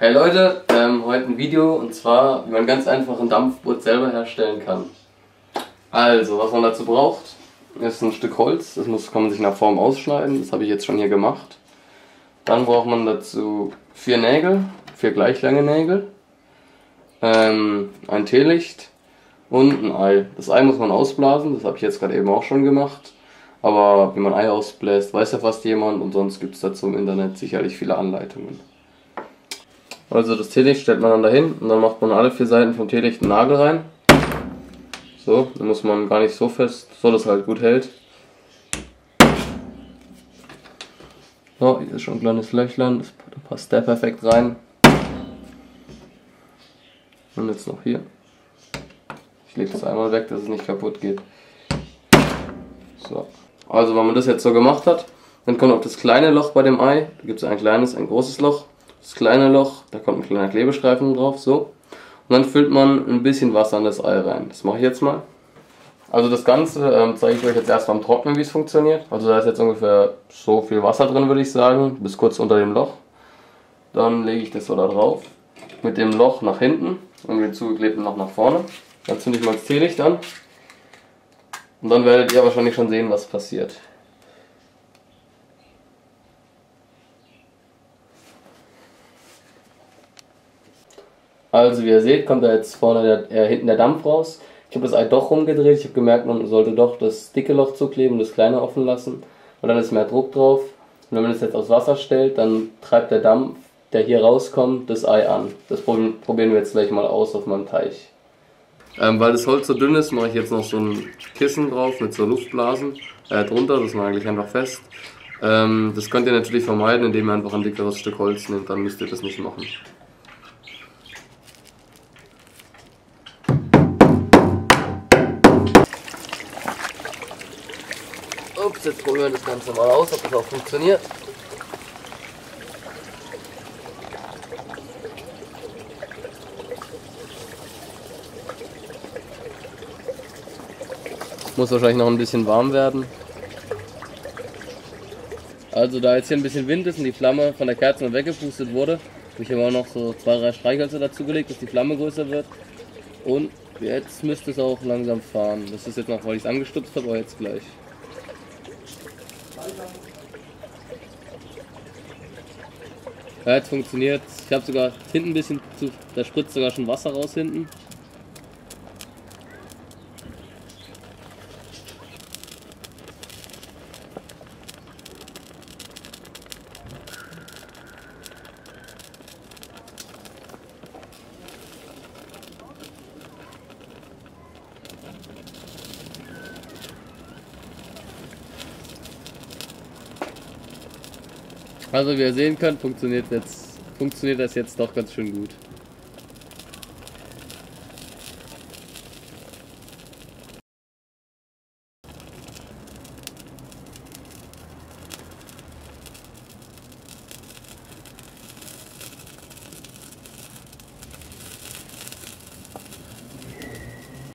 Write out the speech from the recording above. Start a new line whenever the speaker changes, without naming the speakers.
Hey Leute, ähm, heute ein Video und zwar, wie man ganz einfach ein Dampfboot selber herstellen kann. Also, was man dazu braucht, ist ein Stück Holz, das muss, kann man sich nach Form ausschneiden, das habe ich jetzt schon hier gemacht. Dann braucht man dazu vier Nägel, vier gleich lange Nägel, ähm, ein Teelicht und ein Ei. Das Ei muss man ausblasen, das habe ich jetzt gerade eben auch schon gemacht. Aber wie man Ei ausbläst, weiß ja fast jemand und sonst gibt es dazu im Internet sicherlich viele Anleitungen. Also das Teelicht stellt man dann dahin und dann macht man alle vier Seiten vom Teelicht einen Nagel rein. So, dann muss man gar nicht so fest, so dass es halt gut hält. So, hier ist schon ein kleines Löchlein, das passt der perfekt rein. Und jetzt noch hier. Ich lege das einmal weg, dass es nicht kaputt geht. So. Also wenn man das jetzt so gemacht hat, dann kommt auch das kleine Loch bei dem Ei. Da gibt es ein kleines, ein großes Loch. Das kleine Loch, da kommt ein kleiner Klebestreifen drauf, so. Und dann füllt man ein bisschen Wasser in das Ei rein. Das mache ich jetzt mal. Also das Ganze ähm, zeige ich euch jetzt erst beim Trocknen, wie es funktioniert. Also da ist jetzt ungefähr so viel Wasser drin, würde ich sagen, bis kurz unter dem Loch. Dann lege ich das so da drauf, mit dem Loch nach hinten und dem zugeklebten Loch nach vorne. Dann zünde ich mal das Teelicht an. Und dann werdet ihr wahrscheinlich schon sehen, was passiert. Also wie ihr seht, kommt da jetzt vorne der, äh, hinten der Dampf raus. Ich habe das Ei doch rumgedreht. Ich habe gemerkt, man sollte doch das dicke Loch zukleben und das kleine offen lassen. Und dann ist mehr Druck drauf. Und wenn man das jetzt aufs Wasser stellt, dann treibt der Dampf, der hier rauskommt, das Ei an. Das probieren wir jetzt gleich mal aus auf meinem Teich. Ähm, weil das Holz so dünn ist, mache ich jetzt noch so ein Kissen drauf mit so Luftblasen äh, drunter. Das mache ich einfach fest. Ähm, das könnt ihr natürlich vermeiden, indem ihr einfach ein dickeres Stück Holz nehmt. Dann müsst ihr das nicht machen. Ups, jetzt probieren wir das Ganze mal aus, ob das auch funktioniert. Muss wahrscheinlich noch ein bisschen warm werden. Also da jetzt hier ein bisschen Wind ist und die Flamme von der Kerze mal weggepustet wurde, habe ich auch noch so zwei, drei Streichhölzer dazugelegt, dass die Flamme größer wird. Und jetzt müsste es auch langsam fahren. Das ist jetzt noch, weil ich es angestupst habe, aber jetzt gleich. Ja, jetzt funktioniert Ich habe sogar hinten ein bisschen, zu, da spritzt sogar schon Wasser raus hinten. Also wie ihr sehen könnt, funktioniert, jetzt, funktioniert das jetzt doch ganz schön gut.